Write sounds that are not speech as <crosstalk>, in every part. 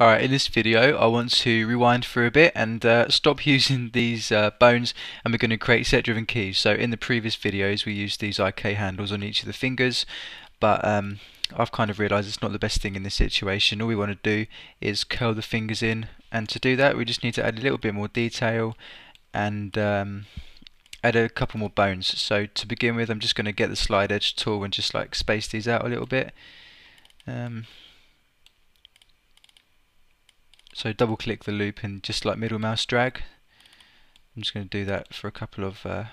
Alright, in this video I want to rewind for a bit and uh, stop <laughs> using these uh, bones and we're going to create set driven keys. So in the previous videos we used these IK handles on each of the fingers but um, I've kind of realised it's not the best thing in this situation. All we want to do is curl the fingers in and to do that we just need to add a little bit more detail and um, add a couple more bones. So to begin with I'm just going to get the slide edge tool and just like space these out a little bit. Um, so double click the loop and just like middle mouse drag. I'm just going to do that for a couple of uh,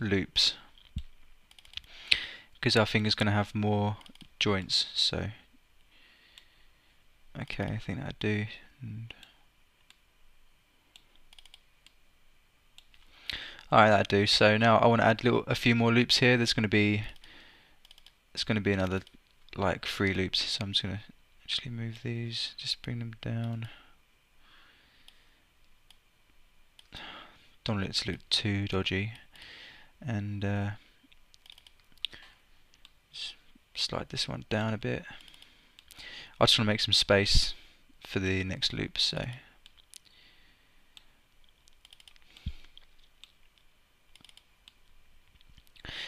loops because our finger's going to have more joints. So okay, I think that'll do. And Alright, that'll do. So now I want to add little, a few more loops here. There's going to be it's going to be another like three loops. So I'm just going to actually move these, just bring them down. Don't let it look too dodgy. And uh, slide this one down a bit. I just want to make some space for the next loop, so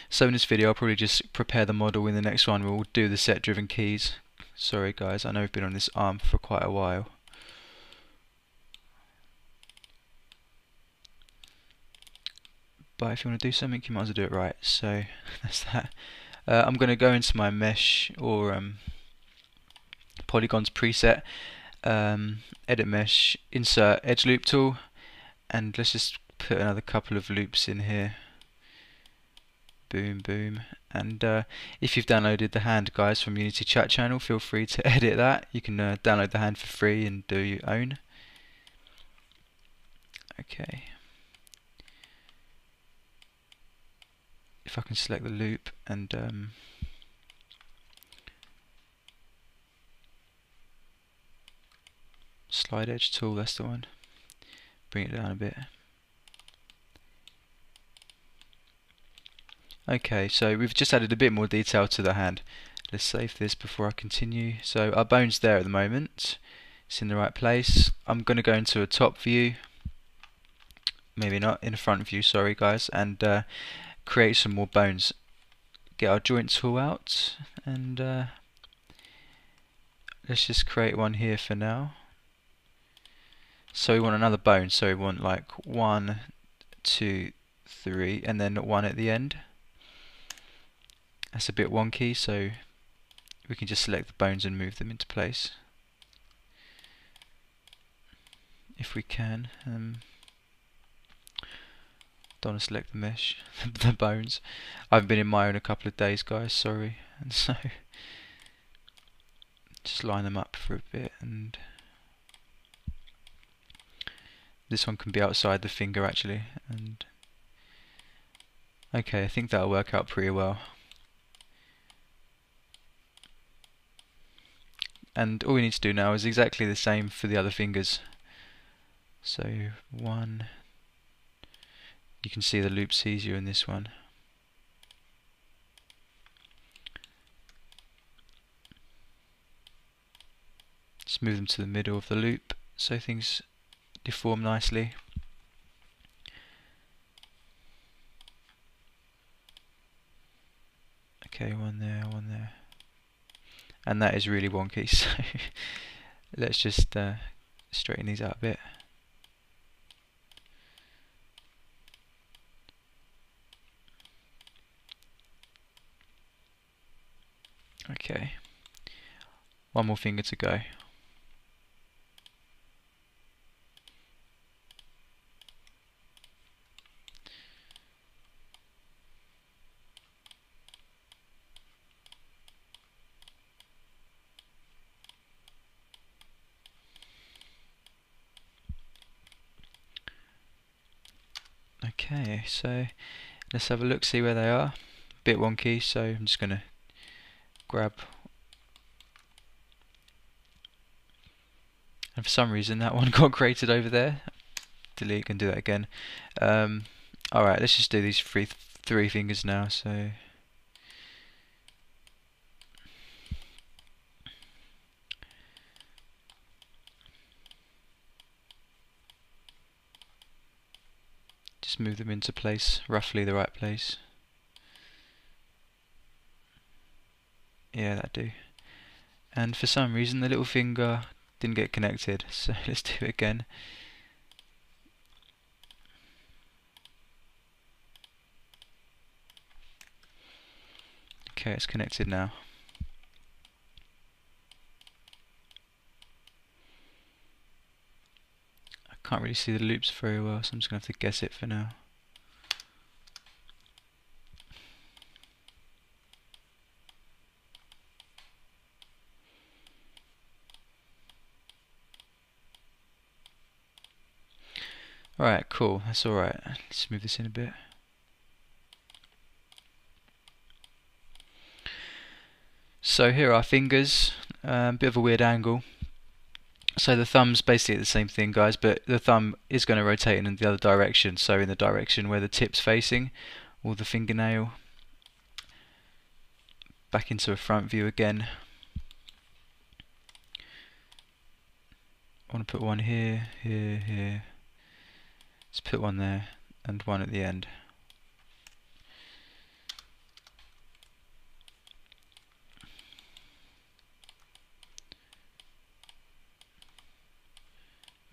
So in this video I'll probably just prepare the model in the next one we'll do the set driven keys Sorry guys, I know we've been on this arm for quite a while. But if you want to do something, you might as well do it right. So <laughs> that's that. Uh, I'm going to go into my mesh or um, polygons preset, um, edit mesh, insert edge loop tool, and let's just put another couple of loops in here. Boom, boom. And uh, if you've downloaded the hand, guys, from Unity chat channel, feel free to <laughs> edit that. You can uh, download the hand for free and do your own. Okay. If I can select the loop and um, slide edge tool, that's the one. Bring it down a bit. Okay, so we've just added a bit more detail to the hand. Let's save this before I continue. So our bone's there at the moment. It's in the right place. I'm going to go into a top view. Maybe not, in a front view, sorry guys. And uh, create some more bones. Get our joint tool out. And uh, let's just create one here for now. So we want another bone. So we want like one, two, three, and then one at the end that's a bit wonky so we can just select the bones and move them into place. If we can um, don't select the mesh <laughs> the bones. I've been in my own a couple of days guys sorry. And <laughs> so just line them up for a bit and this one can be outside the finger actually and okay I think that'll work out pretty well and all we need to do now is exactly the same for the other fingers. So one you can see the loops easier in this one. Just move them to the middle of the loop so things deform nicely. Okay one there one there and that is really wonky <laughs> so let's just uh, straighten these out a bit. Okay. One more finger to go Okay, so let's have a look, see where they are. Bit wonky, so I'm just going to grab. And for some reason that <laughs> one got created over there. Delete, can do that again. Um, Alright, let's just do these three, three fingers now, so... Move them into place, roughly the right place. Yeah, that do. And for some reason the little finger didn't get connected, <laughs> so let's do it again. Okay, it's connected now. I can't really see the loops very well, so I'm just going to have to guess it for now. Alright, cool, that's alright. Let's move this in a bit. So here are our fingers, a um, bit of a weird angle. So the thumb's basically the same thing guys, but the thumb is going to rotate in the other direction, so in the direction where the tip's facing, or the fingernail. Back into a front view again. I want to put one here, here, here. Let's put one there, and one at the end.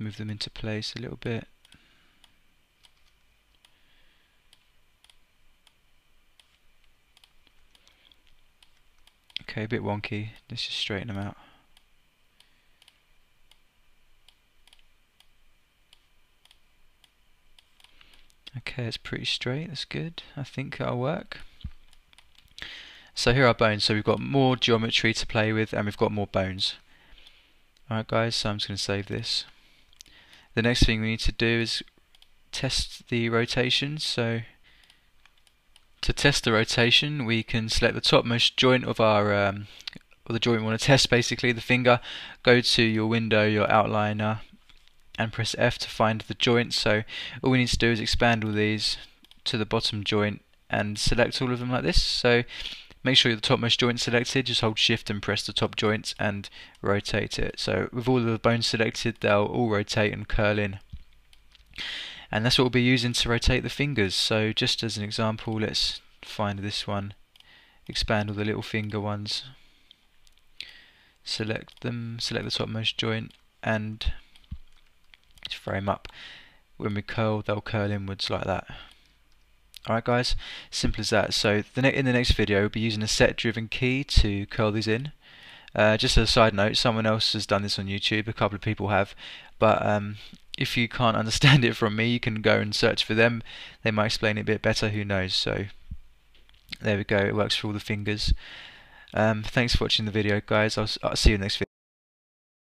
Move them into place a little bit. Okay, a bit wonky. Let's just straighten them out. Okay, it's pretty straight. That's good. I think that'll work. So here are bones. So we've got more geometry to play with and we've got more bones. Alright guys, so I'm just going to save this. The next thing we need to do is test the rotation. So to test the rotation, we can select the topmost joint of our um, or the joint we want to test basically. The finger go to your window your outliner and press F to find the joint. So all we need to do is expand all these to the bottom joint and select all of them like this. So make sure the topmost joint selected. Just hold shift and press the top joint and rotate it. So with all of the bones selected they'll all rotate and curl in. And that's what we'll be using to rotate the fingers. So just as an example let's find this one. Expand all the little finger ones. Select them select the topmost joint and frame up. When we curl they'll curl inwards like that Alright guys, simple as that. So the in the next video we'll be using a set driven key to curl these in. Uh, just as a side note, someone else has done this on YouTube, a couple of people have, but um, if you can't <laughs> understand it from me you can go and search for them, they might explain it a bit better, who knows. So there we go, it works for all the fingers. Um, thanks for watching the video guys, I'll, I'll see you in the next video.